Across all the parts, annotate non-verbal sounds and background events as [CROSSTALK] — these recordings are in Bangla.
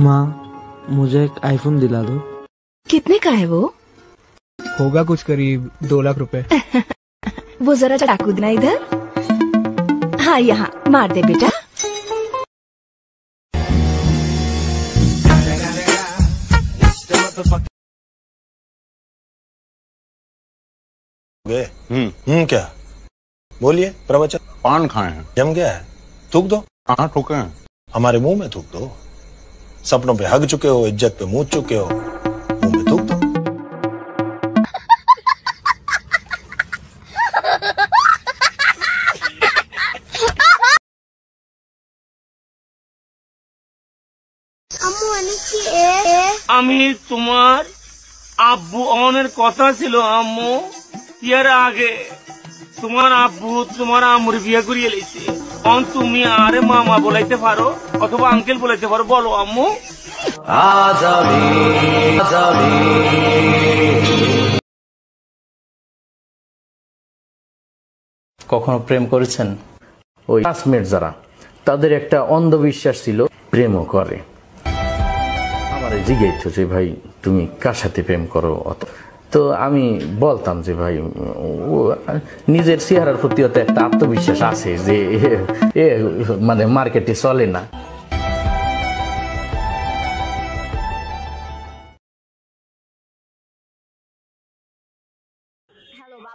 माँ मुझे एक आईफोन दिला दो। कितने का है वो? होगा कुछ करीब दो लाख रुपए। [LAUGHS] वो जरा चाकू देना इधर। हाँ यहाँ मार दे बेटा। गए? हम्म। क्या? बोलिए प्रवचन। पान खाए हैं। जम गया है? थूक दो। कहाँ ठोके हैं। हमारे मुँह में थूक दो। सपनों पे हग चुके हो इज्जत पे मुंह चुके हो मुंह में थूक दो আমি তোমার আব্বু অনের কথা ছিল আম্মু ইয়ার আগে তোমার আব্বু তোমার আম্মুর বিয়ে করিয়ে লেছে অন তুমি আরে মামা বলাইতে পারো অথবা আঙ্কেল বলাইতে পারো বলো আম্মু। কখনো প্রেম করেছেন? ওই ক্লাসমেট যারা, তাদের একটা অন্ধবিশ্বাস ছিল, প্রেমও করে। আমার জিজ্ঞেস যে, ভাই, তুমি কার সাথে প্রেম করো? অত তো আমি বলতাম যে, ভাই নিজের চেহারার প্রতি একটা আত্মবিশ্বাস আছে যে মানে মার্কেটে চলে না।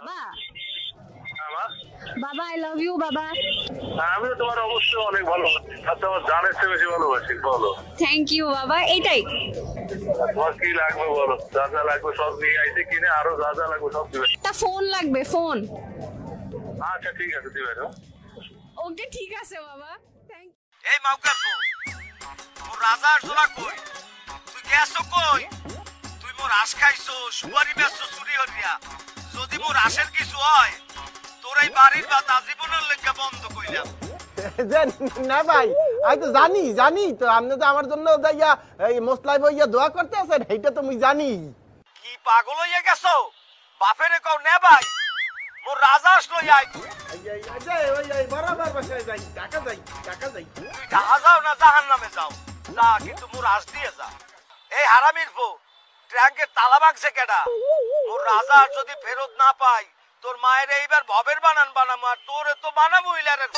বাবা? বাবা? আই লাভ ইউ বাবা। আমি তো তোমার অবশ্যই অনেক ভালোবাসি। আর তোমার জানের চেয়ে বেশি ভালোবাসি বলো। থ্যাংক ইউ বাবা। এটাই তোমার কি লাগবে বলো? যা যা লাগবে সব নিয়ে আইতে কিনে আরও যা যা লাগবে সব দিবে। তা ফোন লাগবে ফোন আচ্ছা ঠিক আছে দিবে ওকে ঠিক আছে বাবা। থ্যাংক এই মাউকার ফোন তোর রাজার জোড়া কই? তুই গেছো কই? তুই মোর আশ খাইছো সুপারি বেচছো মোর আশের কিছু হয়। তোর এই বাড়ির বাত আজীবনের লেখা বন্ধ কইলাম না ভাই আমি তো জানি জানি তো আপনি তো আমার জন্য যাইয়া এই মশলাই বইয়া দোয়া করতে আছেন এইটা তো মুই জানি। কি পাগল হইয়া গেছো? বাপেরে কও নে ভাই মোর রাজা আসলো আই। বরাবর বাসায় যাই টাকা যাই টাকা যাই। ঢাকা যাও না জাহান নামে যাও। যা কিন্তু মোর আশ দিয়ে যা। এই হারামির বউ ট্যাঙ্কের তালা ভাঙছে কেডা? মোর রাজা যদি ফেরত না পাই, তোর মায়ের এইবার ভবের বানান বানাবো আর তোর তো বানাবো ইলারের।